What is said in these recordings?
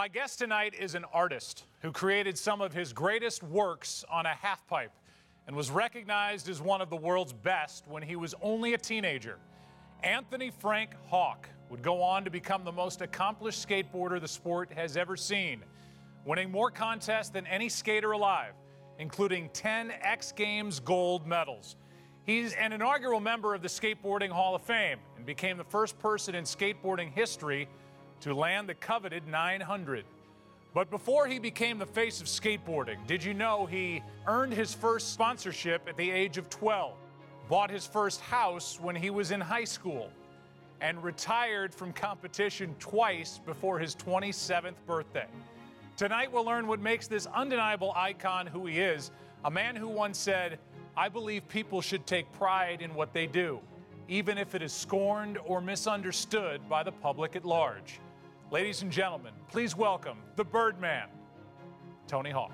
My guest tonight is an artist who created some of his greatest works on a half pipe and was recognized as one of the world's best when he was only a teenager. Anthony Frank Hawk would go on to become the most accomplished skateboarder the sport has ever seen, winning more contests than any skater alive, including 10 X Games gold medals. He's an inaugural member of the Skateboarding Hall of Fame and became the first person in skateboarding history to land the coveted 900. But before he became the face of skateboarding, did you know he earned his first sponsorship at the age of 12, bought his first house when he was in high school, and retired from competition twice before his 27th birthday? Tonight we'll learn what makes this undeniable icon who he is, a man who once said, I believe people should take pride in what they do, even if it is scorned or misunderstood by the public at large. Ladies and gentlemen, please welcome the Birdman, Tony Hawk.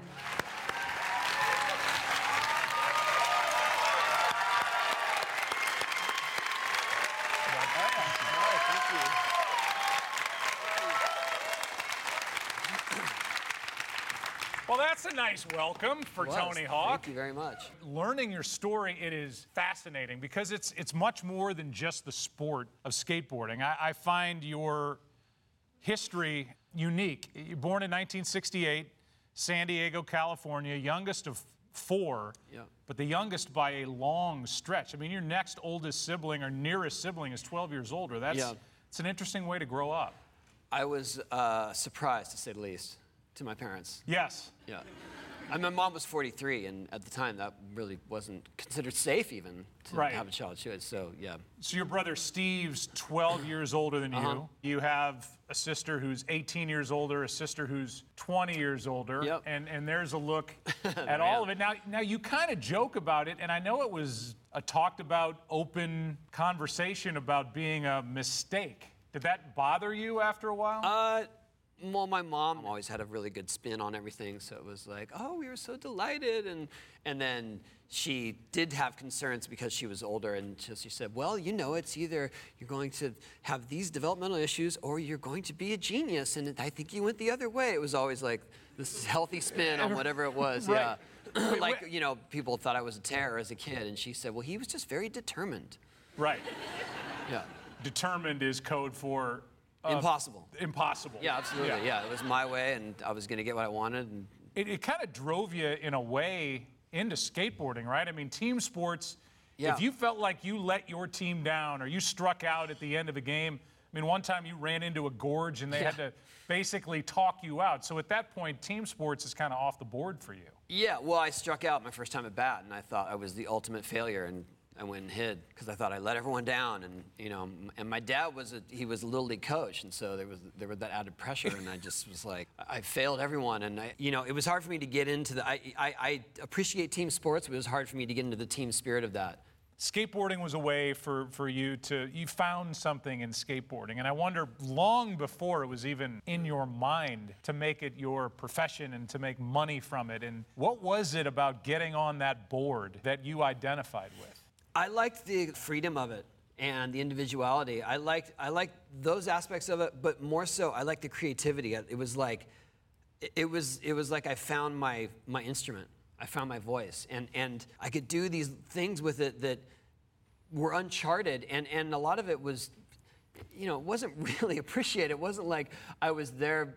Well, that's a nice welcome for. Tony Hawk. Thank you very much. Learning your story, it is fascinating because it's it's much more than just the sport of skateboarding. I, I find your history unique. Born in 1968, San Diego, California, youngest of four, Yeah. but the youngest by a long stretch. I mean, your next oldest sibling or nearest sibling is 12 years older. That's Yeah. it's an interesting way to grow up. I was uh, surprised, to say the least, to my parents. Yes. Yeah. And my mom was 43, and at the time that really wasn't considered safe even to Right. have a child. She was, so yeah. So your brother Steve's 12 years older than Uh-huh. you. You have a sister who's 18 years older, a sister who's 20 years older, Yep. and and there's a look at all of it. Now now you kind of joke about it, and I know it was a talked about open conversation about being a mistake. Did that bother you after a while? Uh, well, my mom always had a really good spin on everything, so it was like, oh, we were so delighted, and and then she did have concerns because she was older, and so she said, well, you know, it's either you're going to have these developmental issues or you're going to be a genius, and I think you went the other way. It was always like this healthy spin on whatever it was, Right. yeah. Like you know, people thought I was a terror as a kid, and she said, well, he was just very determined. right. Yeah. Determined is code for uh, Impossible. impossible. Yeah, absolutely. Yeah. it was my way, and I was going to get what I wanted. And It, it kind of drove you in a way into skateboarding, right? I mean, team sports. Yeah. If you felt like you let your team down or you struck out at the end of a game, I mean, one time you ran into a gorge and they had to basically talk you out. So at that point, team sports is kind of off the board for you. Yeah, well, I struck out my first time at bat, and I thought I was the ultimate failure, and I went and hid because I thought I let everyone down, and you know, and my dad was a he was a little league coach, and so there was there was that added pressure, and I just was like, I failed everyone, and I, you know, it was hard for me to get into the. I, I I appreciate team sports, but it was hard for me to get into the team spirit of that. Skateboarding was a way for, for you to, you found something in skateboarding. And I wonder, long before it was even in your mind to make it your profession and to make money from it, and what was it about getting on that board that you identified with? I liked the freedom of it and the individuality. I liked I liked those aspects of it, but more so I liked the creativity. It was like it- was it was like I found my my instrument. I found my voice and and I could do these things with it that were uncharted and and a lot of it was you know, it wasn't really appreciated. It wasn't like I was there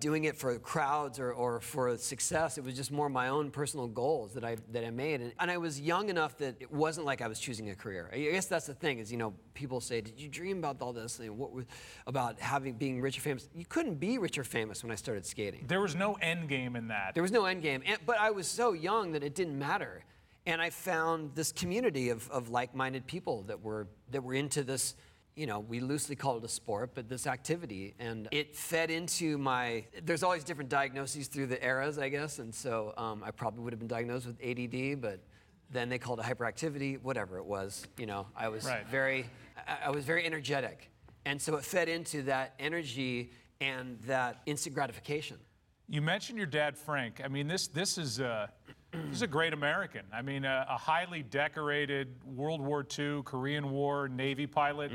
doing it for crowds or, or for success. It was just more my own personal goals that I that I made. And, and I was young enough that it wasn't like I was choosing a career. I guess that's the thing is, you know, people say, "Did you dream about all this? And what was, about having being rich or famous?" You couldn't be rich or famous when I started skating. There was no end game in that. There was no end game, and, but I was so young that it didn't matter. And I found this community of, of like-minded people that were that were into this. You know, we loosely call it a sport, but this activity, and it fed into my. There's always different diagnoses through the eras, I guess, and so um, I probably would have been diagnosed with ADD, but then they called it hyperactivity, whatever it was. You know, I was Right. very, I, I was very energetic, and so it fed into that energy and that instant gratification. You mentioned your dad, Frank. I mean, this this is a is a great American. I mean, a, a highly decorated World War II, Korean War Navy pilot,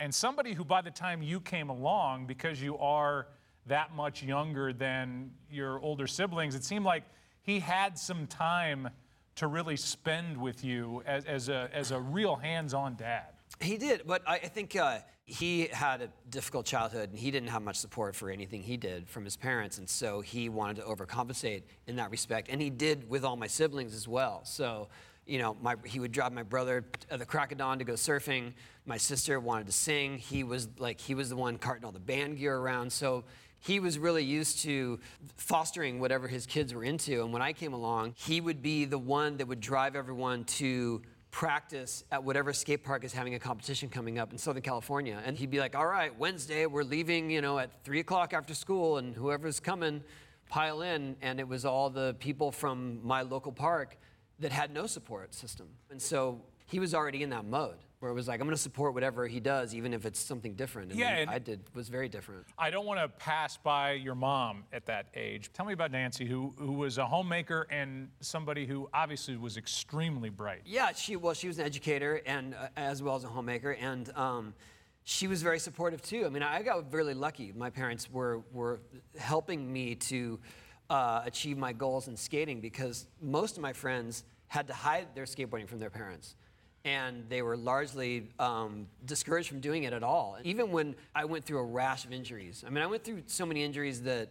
and somebody who, by the time you came along, because you are that much younger than your older siblings, it seemed like he had some time to really spend with you as, as, a, as a real hands on dad. He did, but I, I think uh, he had a difficult childhood and he didn't have much support for anything he did from his parents. And so he wanted to overcompensate in that respect. And he did with all my siblings as well. So, you know, my, he would drive my brother at the crack of dawn to go surfing. My sister wanted to sing. He was like, he was the one carting all the band gear around. So he was really used to fostering whatever his kids were into. And when I came along, he would be the one that would drive everyone to practice at whatever skate park is having a competition coming up in Southern California. And he'd be like, all right, Wednesday, we're leaving, you know, at three o'clock after school, and whoever's coming, pile in. And it was all the people from my local park that had no support system. And so he was already in that mode where it was like, I'm going to support whatever he does, even if it's something different. And Yeah, and- I did was very different. I don't want to pass by your mom at that age. Tell me about Nancy, who, who was a homemaker and somebody who obviously was extremely bright. Yeah, she well, she was an educator and uh, as well as a homemaker, and um, she was very supportive too. I mean, I got really lucky. My parents were were helping me to uh, achieve my goals in skating because most of my friends had to hide their skateboarding from their parents. And they were largely um, discouraged from doing it at all. Even when I went through a rash of injuries. I mean, I went through so many injuries that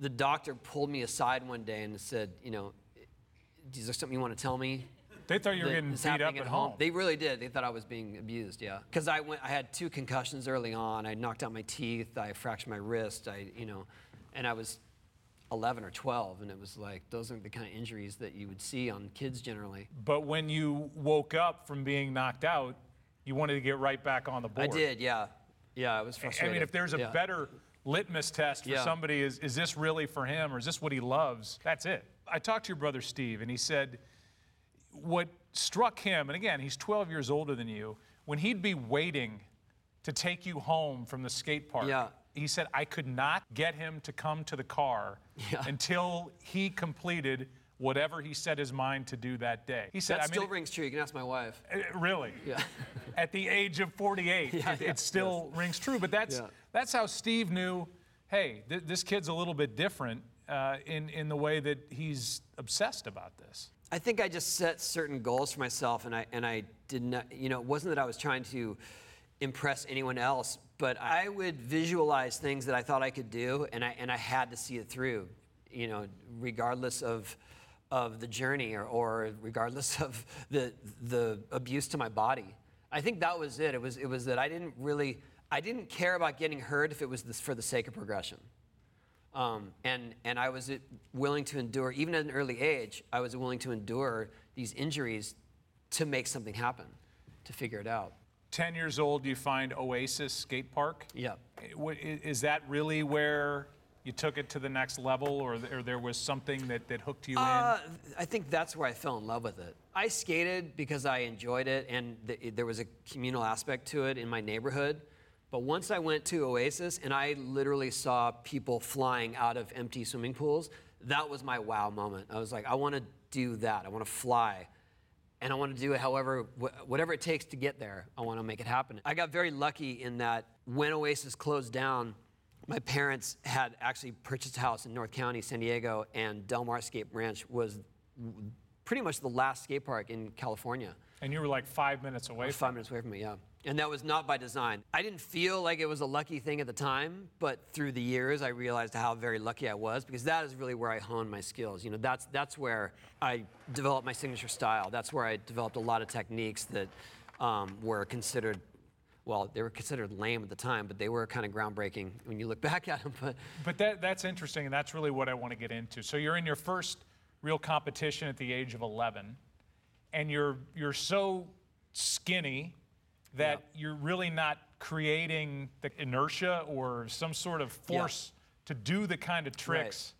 the doctor pulled me aside one day and said, you know, is there something you want to tell me? They thought you were getting beat up happening at home. They really did. They thought I was being abused. Yeah, because I went. I had two concussions early on. I knocked out my teeth. I fractured my wrist. I, you know, and I was 11 or 12, and it was like those are the kind of injuries that you would see on kids generally. But when you woke up from being knocked out, you wanted to get right back on the board. I did. Yeah, yeah. I was I mean, if there's a Yeah. better litmus test for Yeah. somebody, is, is this really for him or is this what he loves? That's it. I talked to your brother Steve, and he said what struck him, and again, he's 12 years older than you, when he'd be waiting to take you home from the skate park. Yeah. He said, I could not get him to come to the car Yeah. until he completed whatever he set his mind to do that day. He said, that I mean, still rings true. You can ask my wife. uh, Really? Yeah. At the age of 48, Yeah, it, yeah, it still rings true. But that's Yeah. that's how Steve knew. Hey, th- this kid's a little bit different uh, in in the way that he's obsessed about this. I think I just set certain goals for myself, and I and I did not. You know, it wasn't that I was trying to impress anyone else, but I would visualize things that I thought I could do, and I and I had to see it through. You know, regardless of of the journey or, or regardless of the the abuse to my body. I think that was it. It was it was that I didn't really I didn't care about getting hurt if it was this, for the sake of progression. Um, and, and I was willing to endure, even at an early age, I was willing to endure these injuries to make something happen, to figure it out. 10 years old, you find Oasis Skate Park. Yeah. Is that really where you took it to the next level, or, or there was something that, that hooked you Uh, I think that's where I fell in love with it. I skated because I enjoyed it, and th- there was a communal aspect to it in my neighborhood. But once I went to Oasis and I literally saw people flying out of empty swimming pools, that was my wow moment. I was like, I want to do that. I want to fly. And I want to do it however, wh- whatever it takes to get there, I want to make it happen. I got very lucky in that when Oasis closed down, my parents had actually purchased a house in North County, San Diego, and Del Mar Skate Ranch was pretty much the last skate park in California. and you were like five minutes away five minutes away from me, yeah. And that was not by design. I didn't feel like it was a lucky thing at the time, but through the years, I realized how very lucky I was because that is really where I honed my skills. You know, that's that's where I developed my signature style. That's where I developed a lot of techniques that um, were considered. Well, they were considered lame at the time, but they were kind of groundbreaking when you look back at them. But But that, that's interesting, and that's really what I want to get into. So you're in your first real competition at the age of 11, and you're you're so skinny that you're really not creating the inertia or some sort of Yeah. force to do the kind of tricks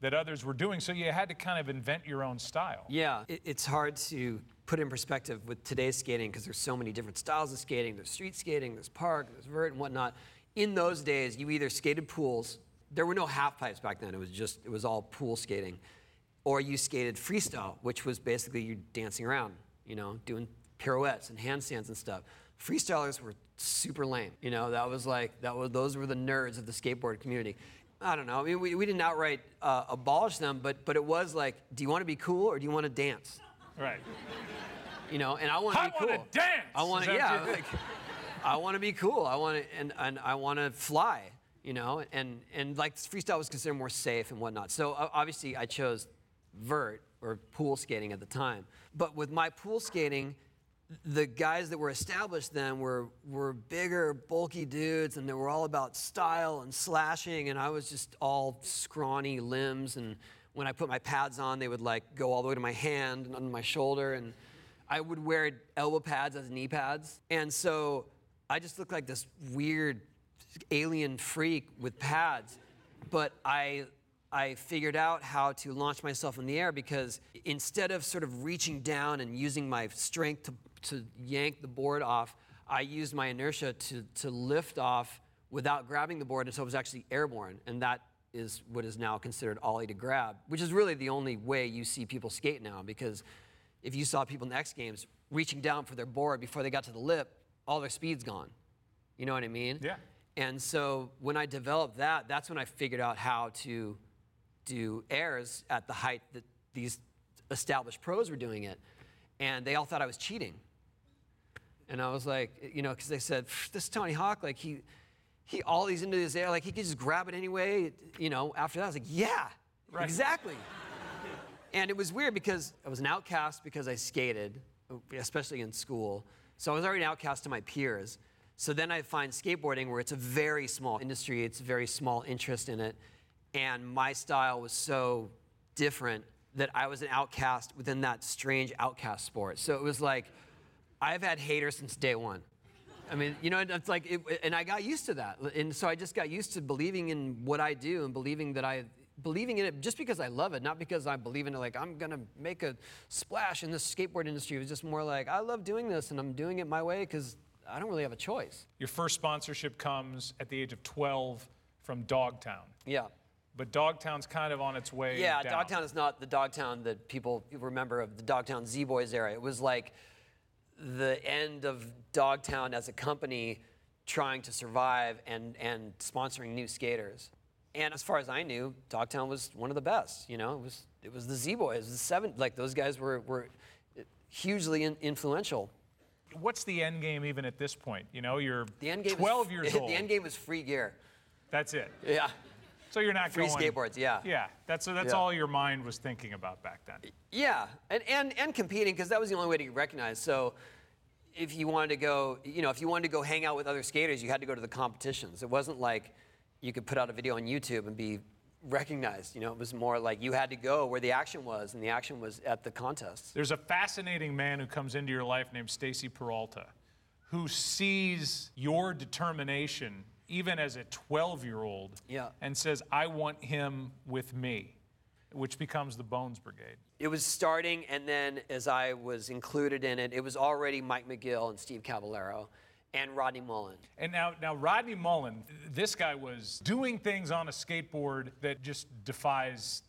that others were doing. So you had to kind of invent your own style. Yeah, it, it's hard to put in perspective with today's skating because there's so many different styles of skating. There's street skating, there's park, there's vert, and whatnot. In those days, you either skated pools. There were no half pipes back then. It was just it was all pool skating, or you skated freestyle, which was basically you dancing around, you know, doing pirouettes and handstands and stuff. Freestylers were super lame. You know, that was like that was those were the nerds of the skateboard community. I don't know. I mean, we, we didn't outright uh, abolish them, but but it was like, do you want to be cool or do you want to dance? Right. You know, and I want to I be cool. wanna dance! I want to, yeah. Like, I want to be cool. I want to, and, and I want to fly. You know, and and like freestyle was considered more safe and whatnot. So uh, obviously, I chose vert or pool skating at the time. But with my pool skating, the guys that were established then were were bigger, bulky dudes, and they were all about style and slashing, and I was just all scrawny limbs. And when I put my pads on, they would like go all the way to my hand and under my shoulder, and I would wear elbow pads as knee pads. And so I just looked like this weird alien freak with pads. But I I figured out how to launch myself in the air because instead of sort of reaching down and using my strength to, to yank the board off, I used my inertia to, to lift off without grabbing the board until it was actually airborne. And that is what is now considered ollie to grab, which is really the only way you see people skate now because if you saw people in the X Games reaching down for their board before they got to the lip, all their speed's gone. You know what I mean? Yeah. And so when I developed that, that's when I figured out how to do airs at the height that these established pros were doing it. And they all thought I was cheating. And I was like, eh, you know, because they said, this Tony Hawk, like he, he, ollies into his air, like he could just grab it anyway. You know, after that, I was like, yeah, Right. exactly. And it was weird because I was an outcast because I skated, especially in school. So I was already an outcast to my peers. So then I find skateboarding where it's a very small industry, it's a very small interest in it. And my style was so different that I was an outcast within that strange outcast sport. So it was like, I've had haters since day one. I mean, you know, it's like, it, and I got used to that. And so I just got used to believing in what I do and believing that I, believing in it just because I love it, not because I believe in it, like, I'm gonna make a splash in the skateboard industry. It was just more like, I love doing this and I'm doing it my way because I don't really have a choice. Your first sponsorship comes at the age of 12 from Dogtown. Yeah. But Dogtown's kind of on its way Yeah, down. Dogtown is not the Dogtown that people remember of the Dogtown Z Boys era. It was like the end of Dogtown as a company trying to survive and, and sponsoring new skaters. And as far as I knew, Dogtown was one of the best. You know, it was it was the Z Boys, the seven. Like those guys were were hugely in, influential. What's the end game even at this point? You know, you're The end game. 12 was, years old. the end game was free gear. That's it. Yeah. So you're not Free going. skateboards, yeah. Yeah. That's that's Yeah. all your mind was thinking about back then. Yeah, and, and, and competing because that was the only way to get recognized. So if you wanted to go, you know, if you wanted to go hang out with other skaters, you had to go to the competitions. It wasn't like you could put out a video on YouTube and be recognized. You know, it was more like you had to go where the action was, and the action was at the contests. There's a fascinating man who comes into your life named Stacy Peralta, who sees your determination even as a 12 year old Yeah. and says, I want him with me, which becomes the Bones Brigade. It was starting, and then as I was included in it, it was already Mike McGill and Steve Caballero and Rodney Mullen. And now, now Rodney Mullen, this guy was doing things on a skateboard that just defies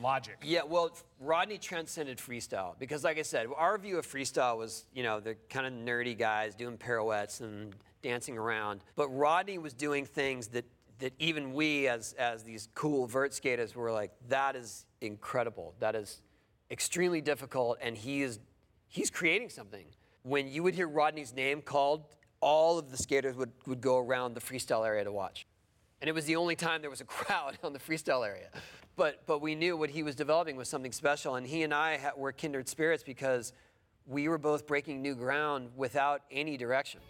logic. Yeah, well, Rodney transcended freestyle because, like I said, our view of freestyle was, you know, the kind of nerdy guys doing pirouettes and dancing around. But Rodney was doing things that that even we, as as these cool vert skaters, were like, that is incredible. That is extremely difficult, and he is he's creating something. When you would hear Rodney's name called, all of the skaters would, would go around the freestyle area to watch. And it was the only time there was a crowd on the freestyle area. But, but we knew what he was developing was something special. And he and I ha- were kindred spirits because we were both breaking new ground without any direction.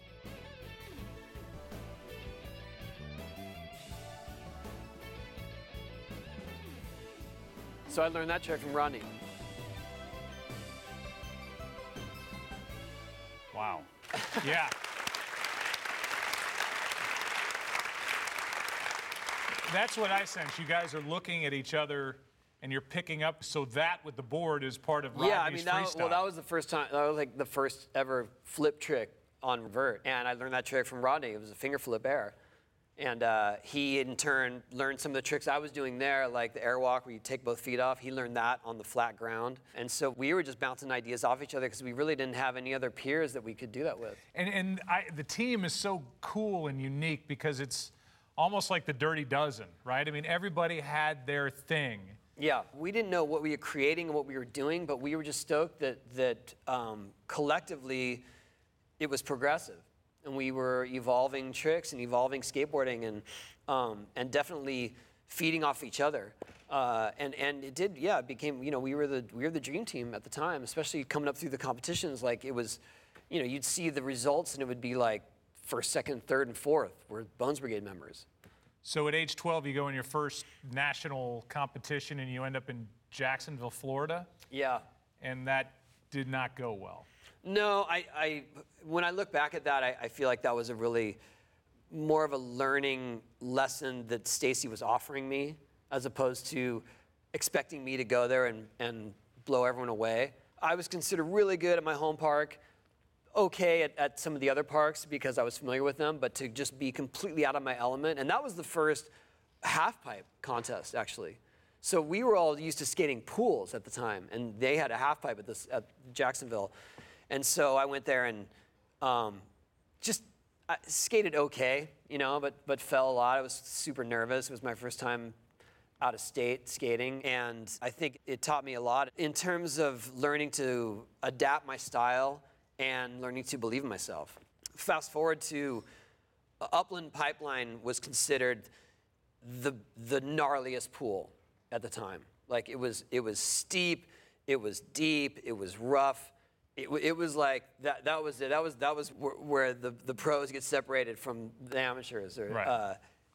So I learned that trick from Rodney. Wow. Yeah. That's what I sense. You guys are looking at each other and you're picking up. So that with the board is part of Rodney's yeah, I mean, that, freestyle. well, that was the first time, that was like the first ever flip trick on vert. And I learned that trick from Rodney. It was a finger flip air. And uh, he, in turn, learned some of the tricks I was doing there, like the airwalk where you take both feet off. He learned that on the flat ground. And so we were just bouncing ideas off each other because we really didn't have any other peers that we could do that with. And, and I, the team is so cool and unique because it's almost like the Dirty Dozen, right? I mean, everybody had their thing. Yeah, we didn't know what we were creating and what we were doing, but we were just stoked that that um, collectively it was progressive, and we were evolving tricks and evolving skateboarding, and um, and definitely feeding off each other. Uh, and and it did, yeah, it became you know we were the we were the dream team at the time, especially coming up through the competitions. Like it was, you know, you'd see the results and it would be like first, second, third, and fourth were Bones Brigade members. So at age 12, you go in your first national competition and you end up in Jacksonville, Florida, Yeah. and that did not go well. No, I, I when I look back at that, I, I feel like that was a really more of a learning lesson that Stacy was offering me, as opposed to expecting me to go there and, and blow everyone away. I was considered really good at my home park, okay at, at some of the other parks because I was familiar with them, but to just be completely out of my element. And that was the first half pipe contest, actually. So we were all used to skating pools at the time, and they had a half pipe at, this, at Jacksonville. And so I went there and um, just I skated okay, you know, but, but fell a lot. I was super nervous. It was my first time out of state skating, and I think it taught me a lot in terms of learning to adapt my style and learning to believe in myself. Fast forward to uh, Upland Pipeline was considered the the gnarliest pool at the time. Like it was it was steep, it was deep, it was rough. It, it was like that. That was it. That was that was where, where the, the pros get separated from the amateurs. Or, Right. uh,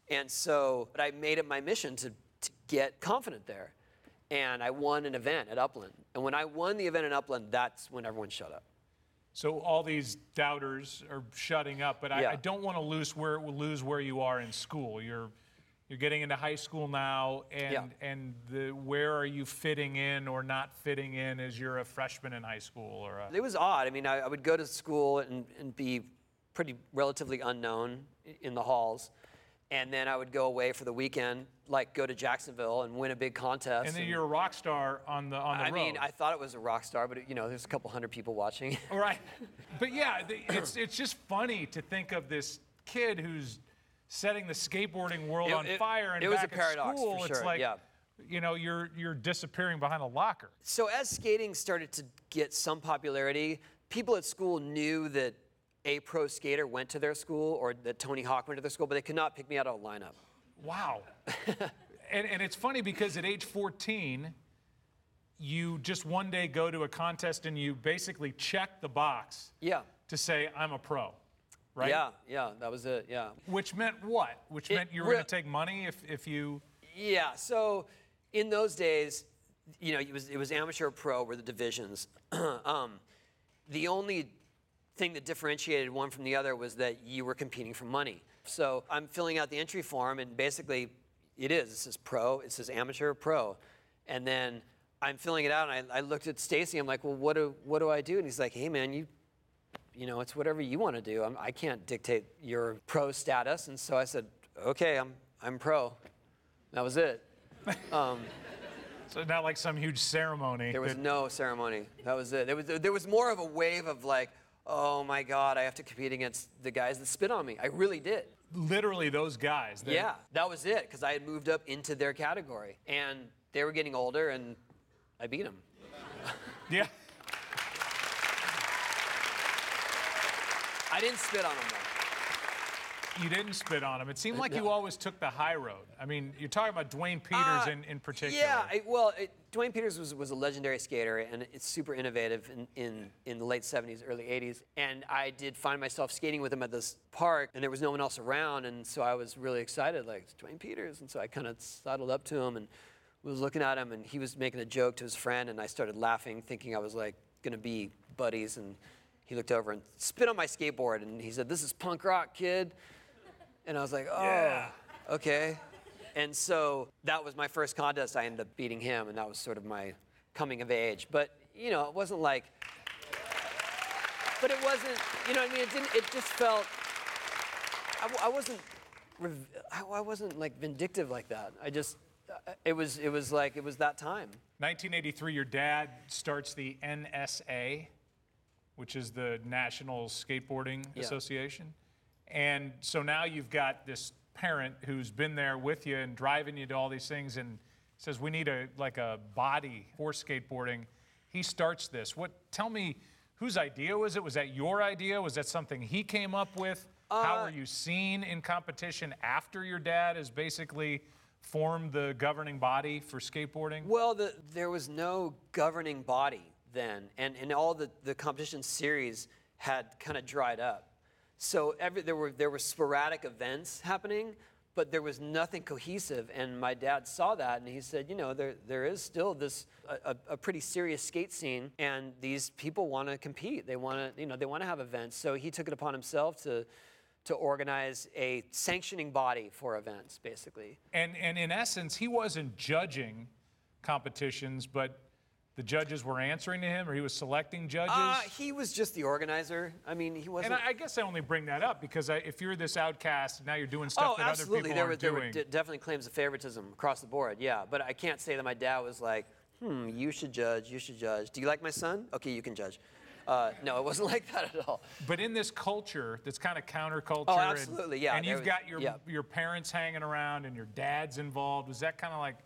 and so, but I made it my mission to, to get confident there, and I won an event at Upland. And when I won the event in Upland, that's when everyone shut up. So all these doubters are shutting up, but I, Yeah. I don't want to lose where lose where you are in school. You're you're getting into high school now, and Yeah. and the where are you fitting in or not fitting in as you're a freshman in high school or a, It was odd. I mean, I, I would go to school and, and be pretty relatively unknown i- in the halls. And then I would go away for the weekend, like go to Jacksonville and win a big contest. and then you're a rock star on the on the I road. mean, I thought it was a rock star, but it, you know, there's a couple hundred people watching. Right. But yeah, the- it's it's just funny to think of this kid who's setting the skateboarding world It- on it- fire and it was back a paradox, school, for sure. it's like yeah. you know, you're you're disappearing behind a locker. so as skating started to get some popularity, people at school knew that a pro skater went to their school or that Tony Hawk went to their school, but they could not pick me out of a lineup. Wow. and, and it's funny because at age 14, you just one day go to a contest and you basically check the box Yeah. to say, I'm a pro, right? Yeah, yeah, that was it. Yeah. Which meant what? Which It meant you were re- going to take money if, if you. Yeah. So in those days, you know, it was it was amateur pro were the divisions. um, the only thing that differentiated one from the other was that you were competing for money. So I'm filling out the entry form, and basically, it is. It says pro. It says amateur pro, and then I'm filling it out, and I, I looked at Stacy. I'm like, well, what do what do I do? And he's like, hey, man, you you know, it's whatever you want to do. I'm, I can't dictate your pro status. And so I said, okay, I'm, I'm pro. That was it. Um, so not like some huge ceremony. There was no ceremony. That was it. There was, there was more of a wave of like, oh my God, I have to compete against the guys that spit on me. I really did. literally those guys. that- Yeah, that was it, because I had moved up into their category. And they were getting older, and I beat them. Yeah. I didn't spit on them, though. You didn't spit on him. It seemed like you always took the high road. I mean, you're talking about Duane Peters Uh, in, in particular. Yeah, I, well, it, Duane Peters was, was a legendary skater and it's super innovative in, in, in the late 70s, early 80s. And I did find myself skating with him at this park and there was no one else around. And so I was really excited, like, it's Duane Peters. And so I kind of sidled up to him and was looking at him and he was making a joke to his friend. And I started laughing, thinking I was like going to be buddies. And he looked over and spit on my skateboard and he said, This is punk rock, kid. And I was like, oh, Yeah. okay. And so that was my first contest. I ended up beating him, and that was sort of my coming of age. But you know, it wasn't like. But it wasn't. You know, what I mean, it didn't. It just felt. I, w- I wasn't. I, I wasn't like vindictive like that. I just. uh, It was. It was like it was that time. 1983, your dad starts the NSA, which is the National Skateboarding Yeah. Association. And so now you've got this parent who's been there with you and driving you to all these things and says we need a like a body for skateboarding. He starts this. What tell me whose idea was it? Was that your idea? Was that something he came up with? How Uh, were you seen in competition after your dad has basically formed the governing body for skateboarding? Well, the, there was no governing body then, and, and all the, the competition series had kind of dried up. So every, there, were, there were sporadic events happening, but there was nothing cohesive. And my dad saw that, and he said, you know, there, there is still this a, a, pretty serious skate scene, and these people want to compete. They want to, you know, they want to have events. So he took it upon himself to to organize a sanctioning body for events, basically. And, and in essence, he wasn't judging competitions, but the judges were answering to him, or he was selecting judges. Uh, he was just the organizer. I mean, he wasn't. and I, I guess I only bring that up because I, if you're this outcast, now you're doing stuff oh, that other absolutely. people There were, there were doing. definitely claims of favoritism across the board. Yeah, but I can't say that my dad was like, "Hmm, you should judge. You should judge. Do you like my son? Okay, you can judge." Uh, no, it wasn't like that at all. but in this culture that's kind of counterculture. Oh, and- absolutely, yeah, And there you've was- got your, yeah. your parents hanging around and your dad's involved. Was that kind of like,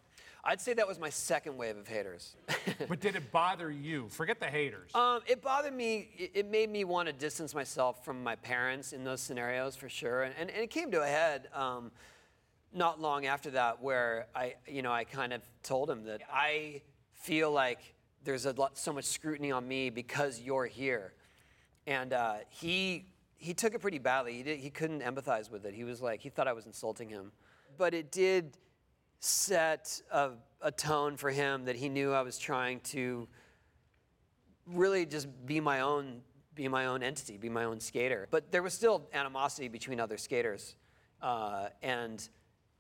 I'd say that was my second wave of haters. but did it bother you? Forget the haters. Um, it bothered me. It, it made me want to distance myself from my parents in those scenarios for sure. And, and, and it came to a head um, not long after that, where I, you know, I kind of told him that I feel like there's a lot, so much scrutiny on me because you're here. And uh, he he took it pretty badly. He did, he couldn't empathize with it. He was like he thought I was insulting him. But it did set a, a tone for him that he knew I was trying to really just be my own be my own entity be my own skater but there was still animosity between other skaters uh, and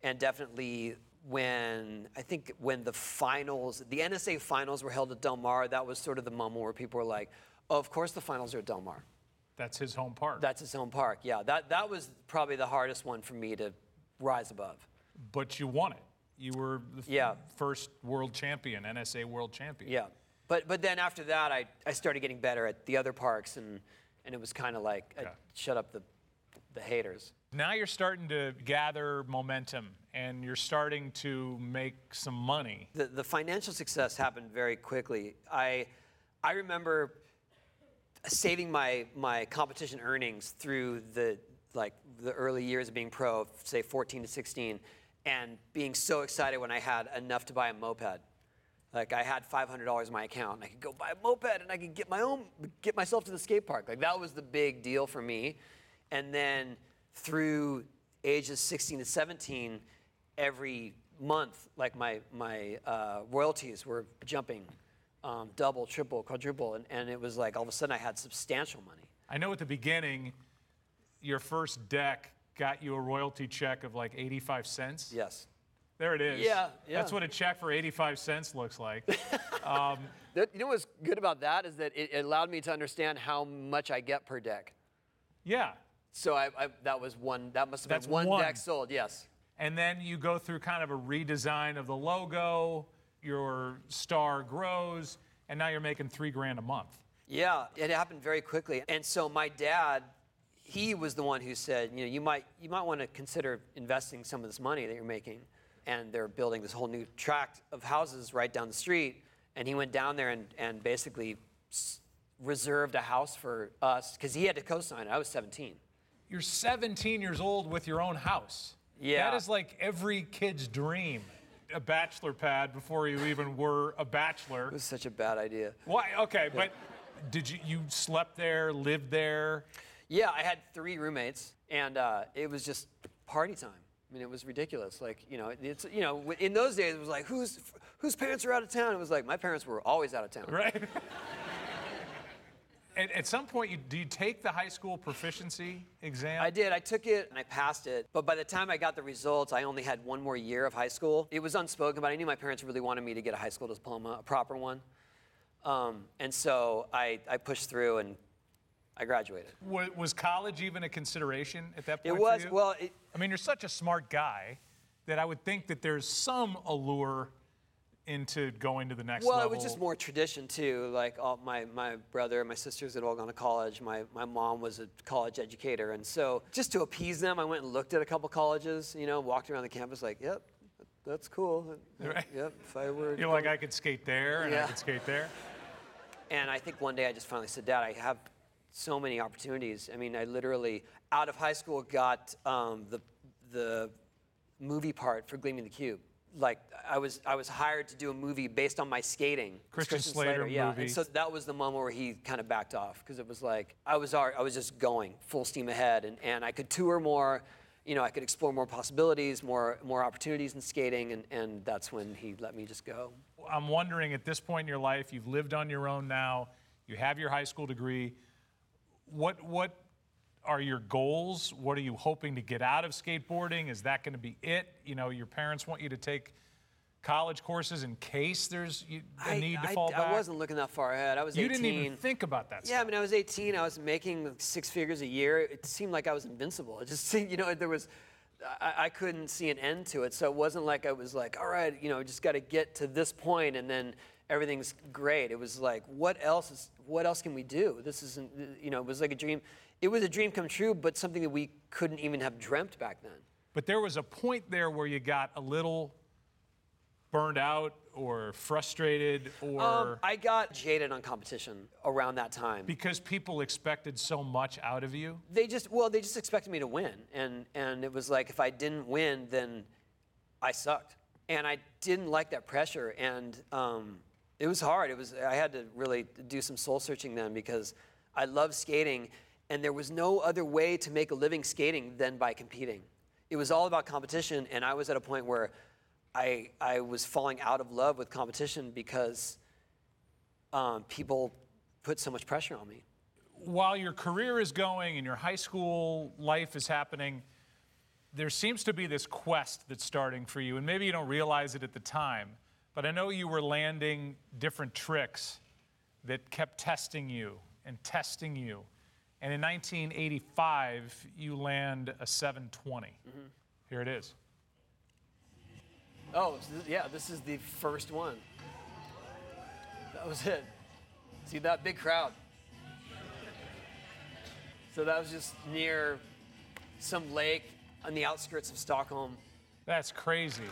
and definitely when i think when the finals the nsa finals were held at del mar that was sort of the moment where people were like oh, of course the finals are at del mar that's his home park. that's his home park yeah that, that was probably the hardest one for me to rise above but you won it. You were the Yeah. first world champion, NSA world champion. Yeah. But but then after that, I, I started getting better at the other parks, and, and it was kind of like, Okay. shut up the, the haters. Now you're starting to gather momentum and you're starting to make some money. The, the financial success happened very quickly. I, I remember saving my, my competition earnings through the, like, the early years of being pro, say 14 to 16, and being so excited when I had enough to buy a moped. Like I had $500 in my account, and I could go buy a moped, and I could get my own, get myself to the skate park. Like that was the big deal for me. And then through ages 16 to 17, every month, like my my uh, royalties were jumping, um, double, triple, quadruple, and, and it was like all of a sudden I had substantial money. I know at the beginning, your first deck got you a royalty check of like 85 cents. Yes. There it is. Yeah, yeah. That's what a check for 85 cents looks like. Um, that- you know what's good about that is that it, it allowed me to understand how much I get per deck. yeah. So I, I, that was one. That must have That's been one, one. deck sold. Yes. And then you go through kind of a redesign of the logo, your star grows, and now you're making three grand a month. Yeah, it happened very quickly. And so my dad, he was the one who said, you know, you might you might want to consider investing some of this money that you're making. And they're building this whole new tract of houses right down the street. And he went down there and, and basically reserved a house for us because he had to co-sign it. I was 17. You're 17 years old with your own house. Yeah. That is like every kid's dream. A bachelor pad before you even were a bachelor. It was such a bad idea. Why? Okay, but did you you slept there, lived there? Yeah, I had three roommates, and uh, it was just party time. I mean, it was ridiculous. Like, you know, it's you know, in those days, it was like, whose whose parents are out of town? It was like my parents were always out of town. Right. at, at some point, you, do you take the high school proficiency exam? I did. I took it and I passed it. But by the time I got the results, I only had one more year of high school. It was unspoken, but I knew my parents really wanted me to get a high school diploma, a proper one. Um, and so I, I pushed through and I graduated. Wa- was college even a consideration at that point? It was, well, it, I mean, you're such a smart guy that I would think that there's some allure into going to the next Well, level? Well, it was just more tradition too. Like all my my brother and my sisters had all gone to college. My my mom was a college educator, and so just to appease them, I went and looked at a couple colleges. You know, walked around the campus like, yep, that's cool. Right. Yep. If I were You're like, I could skate there and I could skate there. And I think one day I just finally said, Dad, I have so many opportunities. I mean, I literally, out of high school, got um, the, the movie part for Gleaming the Cube. Like, I was, I was hired to do a movie based on my skating. It's Christian Slater yeah. movie. And so that was the moment where he kind of backed off because it was like, I was, I was just going full steam ahead and, and I could tour more. You know, I could explore more possibilities, more, more opportunities in skating, and, and that's when he let me just go. I'm wondering at this point in your life, you've lived on your own now, you have your high school degree. What what are your goals? What are you hoping to get out of skateboarding? Is that going to be it? You know, your parents want you to take college courses in case there's you- a I, need to I, fall back. I wasn't looking that far ahead. I was you 18. didn't even think about that. Yeah, I mean, I was 18. I was making six figures a year. It seemed like I was invincible. It just seemed, you know, there was, I, I couldn't see an end to it. So it wasn't like I was like, all right, you know, just got to get to this point and then everything's great. It was like, what else is, what else can we do? This isn't, you know, it was like a dream. It was a dream come true, but something that we couldn't even have dreamt back then. But there was a point there where you got a little burned out or frustrated or Um, I got jaded on competition around that time. because people expected so much out of you. they just well they just expected me to win and and it was like if i didn't win then i sucked and i didn't like that pressure and um, it was hard. It was i had to really do some soul searching then because i love skating and there was no other way to make a living skating than by competing. It was all about competition and i was at a point where i, I was falling out of love with competition because um, people put so much pressure on me. While your career is going and your high school life is happening, there seems to be this quest that's starting for you. And maybe you don't realize it at the time, but I know you were landing different tricks that kept testing you and testing you. And in 1985, you land a 720. Mm-hmm. Here it is. Oh, so th- yeah, this is the first one. That was it. See that big crowd. So that was just near some lake on the outskirts of Stockholm. That's crazy.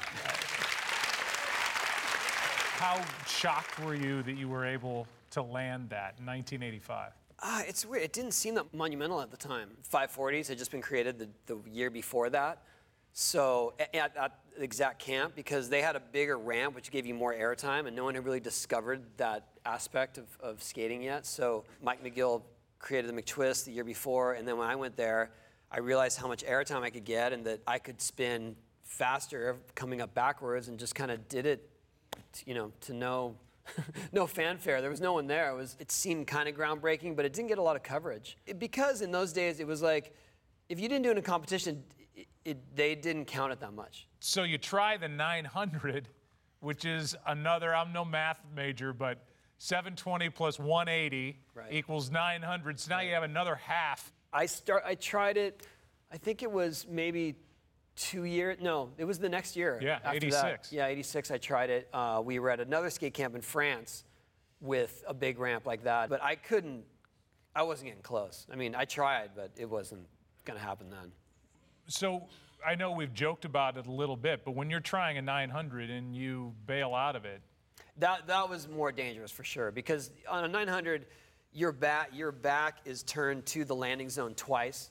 How shocked were you that you were able to land that in 1985? Ah, it's weird. It didn't seem that monumental at the time. 540s had just been created the, the year before that. So at, at exact camp, because they had a bigger ramp, which gave you more airtime, and no one had really discovered that aspect of, of skating yet. So Mike McGill created the McTwist the year before, and then when I went there, I realized how much airtime I could get and that I could spin faster coming up backwards, and just kind of did it, you know, to no no fanfare. There was no one there. It was. It seemed kind of groundbreaking, but it didn't get a lot of coverage It- because in those days it was like, if you didn't do it in a competition, it, it, they didn't count it that much. So you try the 900, which is another, I'm no math major, but 720 plus 180 Right. equals 900. So now you have another half. I start. I tried it. I think it was maybe two years. No, it was the next year. Yeah, after 86. That. Yeah, 86. I tried it. Uh, we were at another skate camp in France with a big ramp like that, but I couldn't. I wasn't getting close. I mean, I tried, but it wasn't going to happen then. So I know we've joked about it a little bit, but when you're trying a 900 and you bail out of it, That that was more dangerous for sure because on a 900, your back your back is turned to the landing zone twice.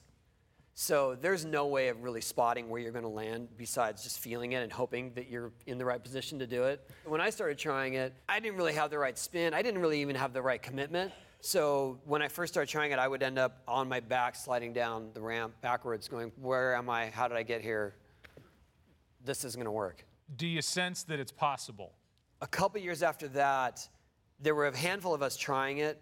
So there's no way of really spotting where you're going to land besides just feeling it and hoping that you're in the right position to do it. When I started trying it, I didn't really have the right spin. I didn't really even have the right commitment. So when I first started trying it, I would end up on my back sliding down the ramp backwards going, "Where am I? How did I get here? This isn't going to work." do you sense that it's possible? a couple years after that, there were a handful of us trying it.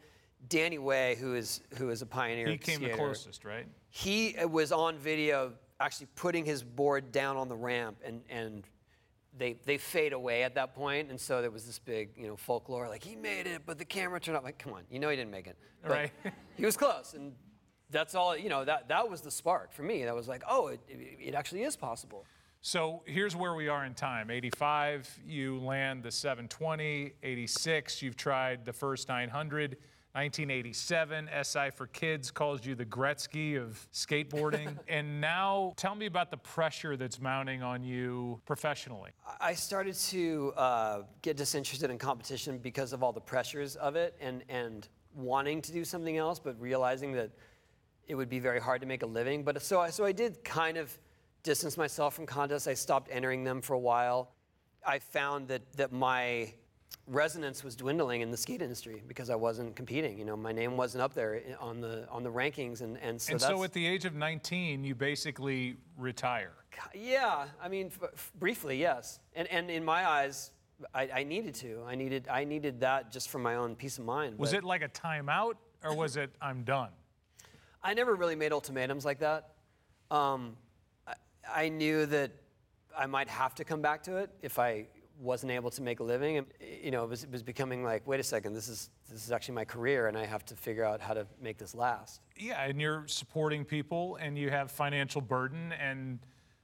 Danny Way, who is who is a pioneer, He came the closest, right? He uh, was on video actually putting his board down on the ramp, and and they they fade away at that point, and so there was this big you know folklore like he made it, but the camera turned off. Like, come on, you know he didn't make it. But Right. he was close, and that's all. You know that that was the spark for me. That was like, oh, it, it, it actually is possible. So here's where we are in time 85, you land the 720. 86, you've tried the first 900. 1987, SI for Kids calls you the Gretzky of skateboarding. and now tell me about the pressure that's mounting on you professionally. I started to uh, get disinterested in competition because of all the pressures of it and, and wanting to do something else, but realizing that it would be very hard to make a living. But so I, so I did kind of distance myself from contests. I stopped entering them for a while. I found that, that my resonance was dwindling in the skate industry because I wasn't competing. You know, my name wasn't up there on the on the rankings, and and so and so at the age of 19, you basically retire. Yeah, I mean, briefly, yes. And and in my eyes, I, I, needed to. I needed I needed that just for my own peace of mind. Was it like a timeout, or was it I'm done? I never really made ultimatums like that. Um, I, I knew that I might have to come back to it if I wasn't able to make a living. And, you know, it was, it was becoming like, wait a second, this is, this is actually my career and I have to figure out how to make this last. Yeah, and you're supporting people and you have financial burden and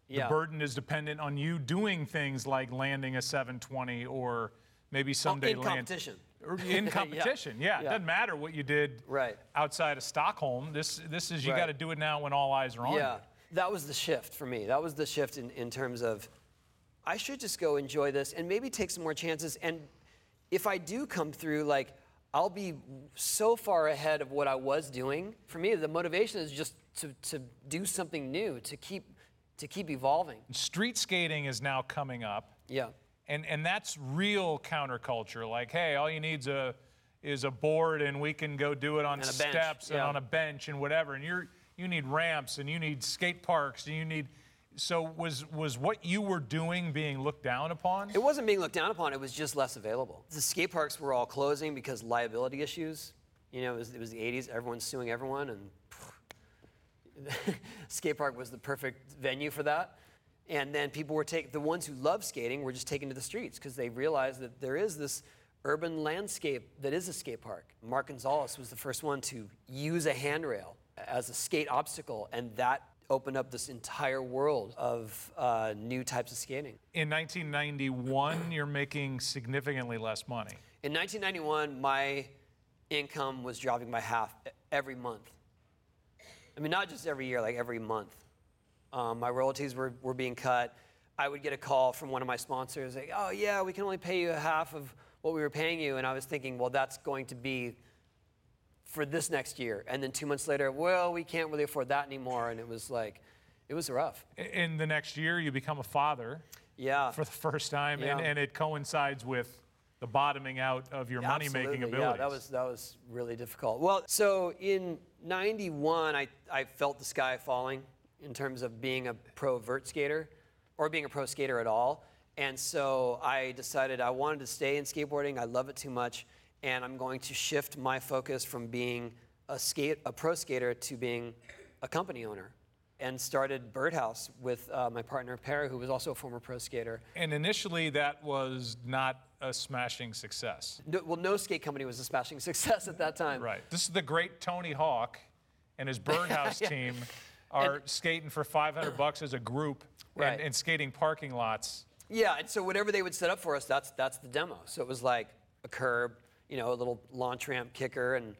the yeah. burden is dependent on you doing things like landing a 720 or maybe oh, someday well, in land, competition. In competition, yeah. yeah. yeah. It doesn't matter what you did right. outside of Stockholm. This, this is you right. got to do it now when all eyes are on yeah. you. Yeah, that was the shift for me. That was the shift in, in terms of I should just go enjoy this and maybe take some more chances. And if I do come through, like, I'll be so far ahead of what I was doing. For me, the motivation is just to, to do something new, to keep, to keep evolving. Street skating is now coming up. Yeah. And, and that's real counterculture. Like, hey, all you need a, is a board and we can go do it on steps and on a bench and whatever. And you're, you need ramps and you need skate parks and you need – so was was what you were doing being looked down upon? It wasn't being looked down upon. It was just less available. The skate parks were all closing because liability issues. You know, it was, it was the 80s. Everyone's suing everyone, and skate park was the perfect venue for that. And then people were taking the ones who love skating were just taken to the streets because they realized that there is this urban landscape that is a skate park. Mark Gonzalez was the first one to use a handrail as a skate obstacle, and that opened up this entire world of uh, new types of scanning. In 1991, you're making significantly less money. In 1991, my income was dropping by half every month. I mean, not just every year, like every month. Um, my royalties were, were being cut. I would get a call from one of my sponsors, like, oh, yeah, we can only pay you half of what we were paying you. And I was thinking, well, that's going to be for this next year. And then two months later, well, we can't really afford that anymore. And it was like, it was rough. In the next year, you become a father. Yeah. For the first time, yeah. and, and it coincides with the bottoming out of your money making abilities. Yeah, that was that was really difficult. Well, so in '91, I I felt the sky falling in terms of being a pro vert skater, or being a pro skater at all. And so I decided I wanted to stay in skateboarding. I love it too much and I'm going to shift my focus from being a, skate, a pro skater to being a company owner. And started Birdhouse with uh, my partner Per, who was also a former pro skater. And initially, that was not a smashing success. No, well, no skate company was a smashing success at that time. Right. This is the great Tony Hawk and his Birdhouse yeah. team are and, skating for 500 bucks as a group right. and, and skating parking lots. Yeah, and so whatever they would set up for us, that's that's the demo. So it was like a curb, you know, a little launch ramp kicker and